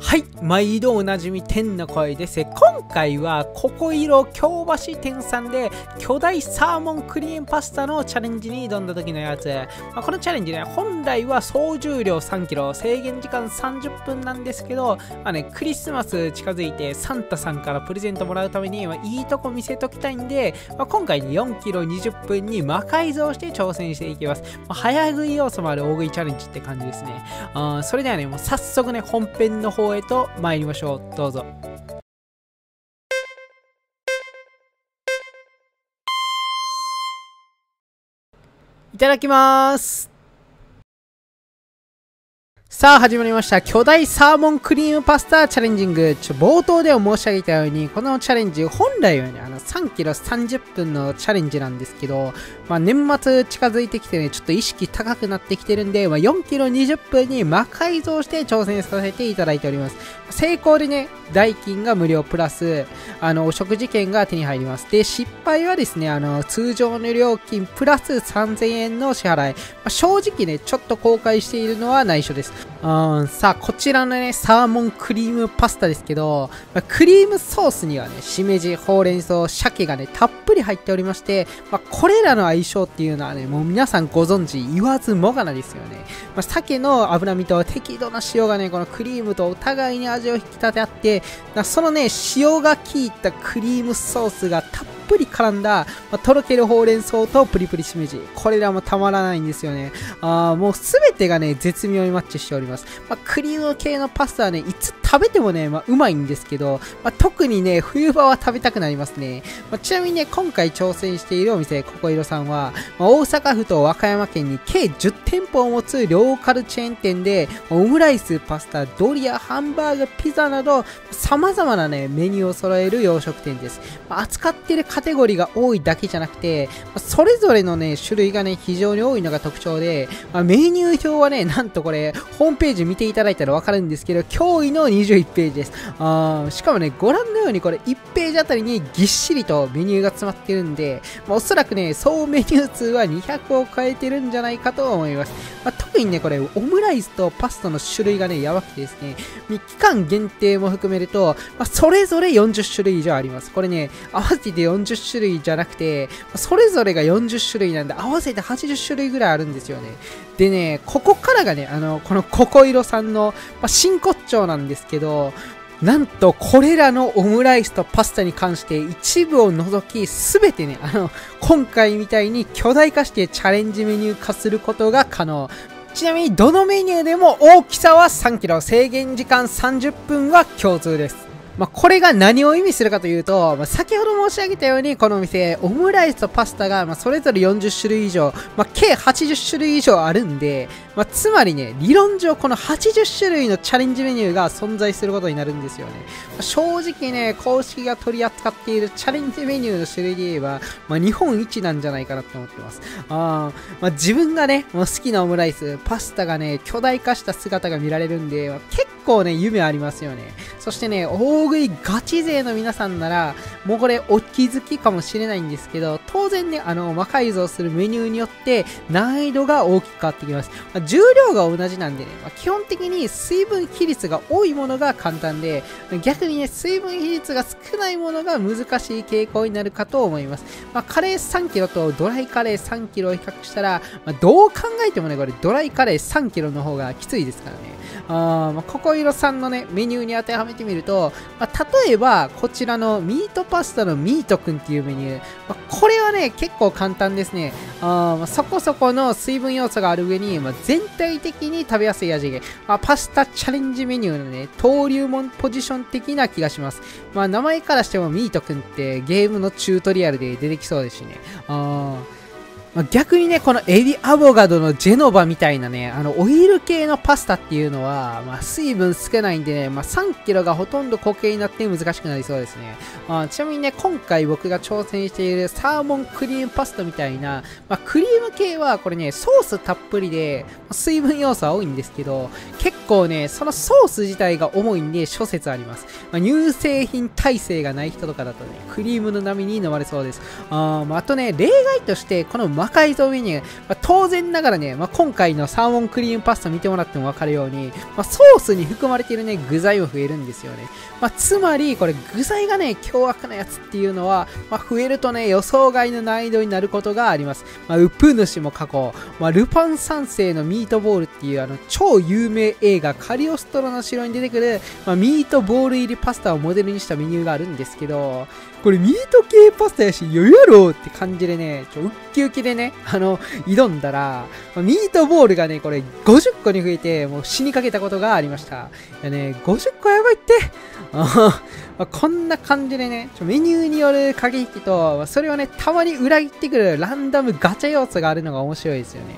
はい、毎度おなじみ天の声です。今回は、ココ色京橋店さんで、巨大サーモンクリームパスタのチャレンジに挑んだ時のやつ。まあ、このチャレンジね、本来は総重量 3kg、制限時間30分なんですけど、まあね、クリスマス近づいて、サンタさんからプレゼントもらうために、まあ、いいとこ見せときたいんで、まあ、今回ね、4kg20 分に魔改造して挑戦していきます。まあ、早食い要素もある大食いチャレンジって感じですね。あそれではね、もう早速ね、本編の方へと参りましょう。どうぞ。いただきます。さあ始まりました。巨大サーモンクリームパスタチャレンジング。ちょ冒頭でも申し上げたようにこのチャレンジ本来はねあの 3kg30 分のチャレンジなんですけど、まあ、年末近づいてきてねちょっと意識高くなってきてるんで、まあ、4kg20 分に魔改造して挑戦させていただいております。成功でね代金が無料プラスあのお食事券が手に入ります。で失敗はですねあの通常の料金プラス3000円の支払い、まあ、正直ねちょっと後悔しているのは内緒です。うんさあこちらのねサーモンクリームパスタですけど、まあ、クリームソースにはねしめじほうれん草鮭がねたっぷり入っておりまして、まあ、これらの相性っていうのはねもう皆さんご存知言わずもがなですよね、まあ、鮭の脂身と適度な塩がねこのクリームとお互いに味を引き立て合ってそのね塩が効いたクリームソースがたっぷり絡んだ、まあ、とろけるほうれん草とプリプリしめじ。これらもたまらないんですよね。あもうすべてがね、絶妙にマッチしております。まあ、クリーム系のパスタはね、5つ食べてもね、まあ、うまいんですけど、まあ、特にね、冬場は食べたくなりますね。まあ、ちなみにね、今回挑戦しているお店、ここいろさんは、まあ、大阪府と和歌山県に計10店舗を持つローカルチェーン店で、オムライス、パスタ、ドリア、ハンバーグ、ピザなど、様々なね、メニューを揃える洋食店です。まあ、扱ってるカテゴリーが多いだけじゃなくて、まそれぞれのね、種類がね、非常に多いのが特徴で、まあ、メニュー表はね、なんとこれ、ホームページ見ていただいたらわかるんですけど、驚異の21ページです。あしかもね、ご覧のようにこれ1ページあたりにぎっしりとメニューが詰まってるんで、まあ、おそらくね、総メニュー数は200を超えてるんじゃないかと思います。ま、特にね、これ、オムライスとパスタの種類がね、やばくてですね、期間限定も含めると、まあ、それぞれ40種類以上あります。これね、合わせて40種類じゃなくて、それぞれが40種類なんで、合わせて80種類ぐらいあるんですよね。でね、ここからがね、あの、このココイロさんの、まあ、真骨頂なんですけど、なんと、これらのオムライスとパスタに関して一部を除き、すべてね、あの、今回みたいに巨大化してチャレンジメニュー化することが可能。ちなみに、どのメニューでも大きさは 3kg、制限時間30分は共通です。まあ、これが何を意味するかというと、まあ、先ほど申し上げたように、このお店、オムライスとパスタが、まあ、それぞれ40種類以上、まあ、計80種類以上あるんで、まあ、つまりね、理論上この80種類のチャレンジメニューが存在することになるんですよね。まあ、正直ね、公式が取り扱っているチャレンジメニューの種類で言えば、まあ、日本一なんじゃないかなと思ってます。あまあ、自分がね、もう好きなオムライス、パスタがね、巨大化した姿が見られるんで、まあ、結構ね、夢ありますよね。そしてね、大食いガチ勢の皆さんなら、もうこれお気づきかもしれないんですけど、当然ね、あの、魔改造するメニューによって難易度が大きく変わってきます。まあ、重量が同じなんでね、まあ、基本的に水分比率が多いものが簡単で、逆にね、水分比率が少ないものが難しい傾向になるかと思います。まあ、カレー 3kg とドライカレー 3kg を比較したら、ま、どう考えてもね、これドライカレー 3kg の方がきついですからね。あまあ、ココイロさんのね、メニューに当てはめてみると、まあ、例えば、こちらのミートパスタのミートくんっていうメニュー、まあ、これはね、結構簡単ですね。あま、そこそこの水分要素がある上に、まあ、全体的に食べやすい味で、まあ、パスタチャレンジメニューのね、登竜門ポジション的な気がします。まあ、名前からしてもミートくんってゲームのチュートリアルで出てきそうですしね。あまあ、逆にね、このエビアボガドのジェノバみたいなね、あの、オイル系のパスタっていうのは、まあ、水分少ないんでね、まあ、3キロがほとんど固形になって難しくなりそうですね。まあ、ちなみにね、今回僕が挑戦しているサーモンクリームパスタみたいな、まあ、クリーム系はこれね、ソースたっぷりで、水分要素は多いんですけど、結構ね、そのソース自体が重いんで諸説あります。まあ、乳製品耐性がない人とかだとね、クリームの波に飲まれそうです。あ,、まあ、あとね、例外として、この魔改造メニュー、ま、当然ながらね、まあ、今回のサーモンクリームパスタ見てもらっても分かるように、まあ、ソースに含まれているね、具材も増えるんですよね。まあ、つまり、これ具材がね、凶悪なやつっていうのは、ま増えるとね、予想外の難易度になることがあります。まウプ主も過去、まルパン三世のミートボールっていうあの超有名映画カリオストロの城に出てくる、まミートボール入りパスタをモデルにしたメニューがあるんですけど、これミート系パスタやし余裕やろって感じでね、ちょ、ウッキウキでね、あの、挑んだら、ミートボールがね、これ50個に増えて、もう死にかけたことがありました。いやね、50個やばいってあこんな感じでね、ちょメニューによる駆け引きと、それをね、たまに裏切ってくるランダムガチャ要素があるのが面白いですよね。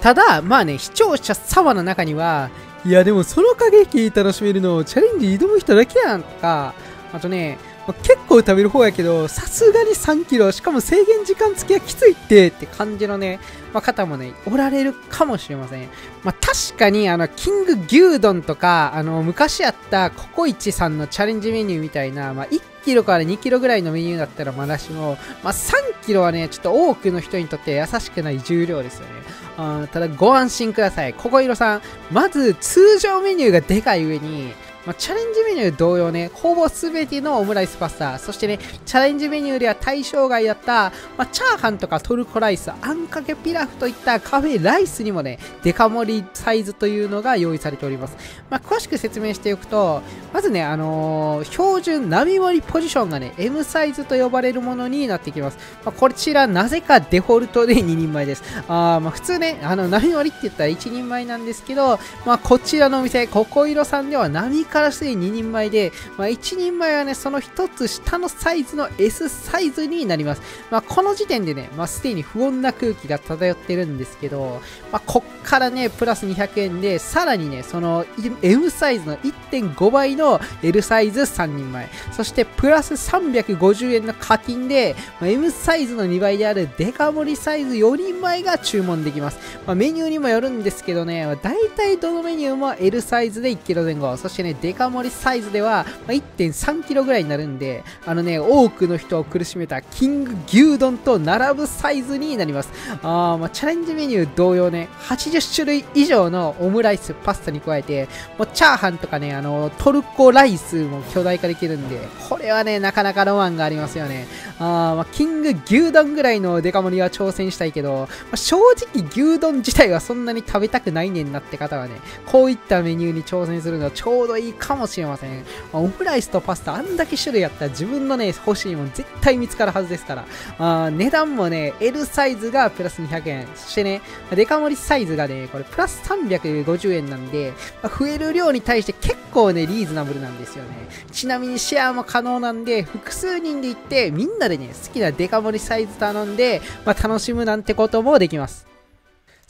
ただ、まあね、視聴者様の中には、いやでもその駆け引き楽しめるのをチャレンジ挑む人だけやんとか、あとね、まあ、結構食べる方やけど、さすがに3キロ、しかも制限時間付きはきついってって感じのね、まあ、方もね、おられるかもしれません。まあ、確かに、あの、キング牛丼とか、あの、昔あったココイチさんのチャレンジメニューみたいな、まあ、1キロから2キロぐらいのメニューだったらまだしも、まあ、3キロはね、ちょっと多くの人にとって優しくない重量ですよね。あただご安心ください。ココイロさん、まず通常メニューがでかい上に、まあ、チャレンジメニュー同様ね、ほぼ全てのオムライスパスタ、そしてね、チャレンジメニューでは対象外だった、まあ、チャーハンとかトルコライス、あんかけピラフといったカフェライスにもね、デカ盛りサイズというのが用意されております。まあ、詳しく説明しておくと、まずね、あのー、標準並盛りポジションがね、M サイズと呼ばれるものになってきます。まあ、こちら、なぜかデフォルトで2人前です。あまあ、普通ね、あの、並盛りって言ったら1人前なんですけど、まあ、こちらのお店、ココイロさんでは並からすでに2人前で、まあ、1人前はね、その1つ下のサイズの S サイズになります。まあ、この時点でね、まあ、すでに不穏な空気が漂ってるんですけど、まあ、こっからね、プラス200円で、さらにね、その M サイズの1.5倍の L サイズ3人前、そしてプラス350円の課金で、まあ、M サイズの2倍であるデカ盛りサイズ4人前が注文できます。まあ、メニューにもよるんですけどね、大体どのメニューも L サイズで 1kg 前後、そしてね、デカ盛りサイズでは、ま 1.3kg ぐらいになるんで、あのね、多くの人を苦しめたキング牛丼と並ぶサイズになります。あまあ、チャレンジメニュー同様ね、80種類以上のオムライス、パスタに加えて、もうチャーハンとかね、あの、トルコライスも巨大化できるんで、これはね、なかなかロマンがありますよね。あまあ、キング牛丼ぐらいのデカ盛りは挑戦したいけど、まあ、正直牛丼自体はそんなに食べたくないねんなって方はね、こういったメニューに挑戦するのはちょうどいいかもしれません。まあ、オムライスとパスタあんだけ種類あったら自分のね、欲しいもん絶対見つかるはずですから。あ値段もね、L サイズがプラス200円。そしてね、デカ盛りサイズがね、これプラス350円なんで、まあ、増える量に対して結構ね、リーズナブルなんですよね。ちなみにシェアも可能なんで、複数人で行って、みんなでね、好きなデカ盛りサイズ頼んで、まあ、楽しむなんてこともできます。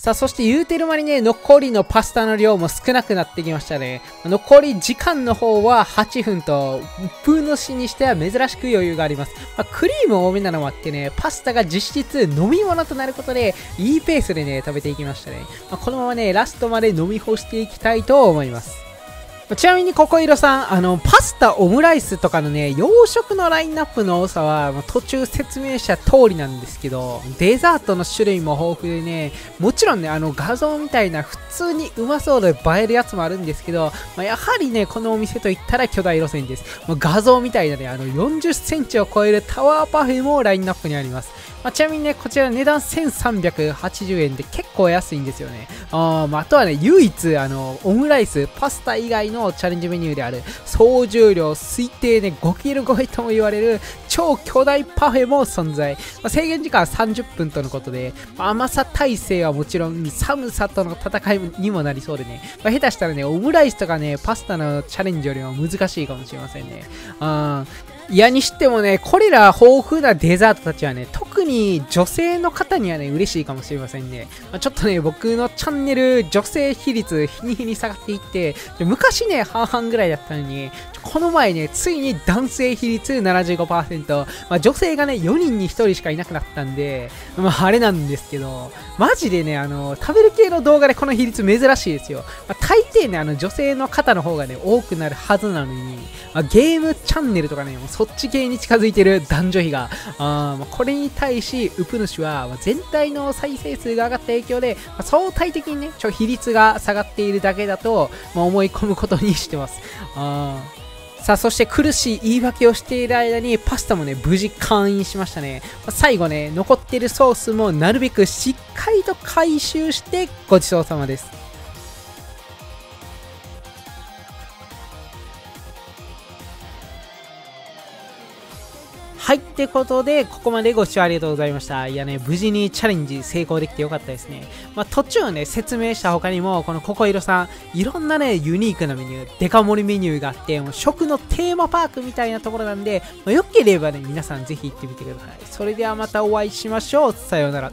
さあ、そして言うてる間にね、残りのパスタの量も少なくなってきましたね。残り時間の方は8分と、プーのしにしては珍しく余裕があります。まあ、クリーム多めなのもあってね、パスタが実質飲み物となることで、いいペースでね、食べていきましたね。まあ、このままね、ラストまで飲み干していきたいと思います。ちなみに、ここいろさん、あの、パスタ、オムライスとかのね、洋食のラインナップの多さは、途中説明した通りなんですけど、デザートの種類も豊富でね、もちろんね、あの、画像みたいな普通にうまそうで映えるやつもあるんですけど、まあ、やはりね、このお店といったら巨大路線です。もう画像みたいなね、あの、40センチを超えるタワーパフェもラインナップにあります。まあ、ちなみにね、こちら値段1380円で結構安いんですよね。あ,、まあ、あとはね、唯一、あの、オムライス、パスタ以外ののチャレンジメニューである、総重量推定で、5キロ超えとも言われる超巨大パフェも存在。まあ、制限時間は30分とのことで、まあ、甘さ耐性はもちろん寒さとの戦いにもなりそうでね、まあ、下手したらね、オムライスとかね、パスタのチャレンジよりも難しいかもしれませんね。あいやにしてもね、これら豊富なデザートたちはね、特に女性の方にはね、嬉しいかもしれませんね。まあ、ちょっとね、僕のチャンネル、女性比率、日に日に下がっていって、昔ね、半々ぐらいだったのに、この前ね、ついに男性比率75%、まあ、女性がね、4人に1人しかいなくなったんで、まあ、あれなんですけど、マジでね、あの、食べる系の動画でこの比率珍しいですよ。まあ、大抵ね、あの、女性の方の方がね、多くなるはずなのに、まあ、ゲームチャンネルとかね、もうそっち系に近づいてる男女比が、あまあ、これに対し、ウプ主は、ま、全体の再生数が上がった影響で、ま、相対的にね、ちょ、比率が下がっているだけだと、まあ、思い込むことにしてます。あさあ、そして苦しい言い訳をしている間にパスタもね、無事完飲しましたね。ま、最後ね、残ってるソースもなるべくしっかりと回収してごちそうさまです。はい、ってことで、ここまでご視聴ありがとうございました。いやね、無事にチャレンジ成功できてよかったですね。まあ、途中ね、説明した他にも、このココイロさん、いろんなね、ユニークなメニュー、デカ盛りメニューがあって、もう食のテーマパークみたいなところなんで、まあ、よければね、皆さんぜひ行ってみてください。それではまたお会いしましょう。さようなら。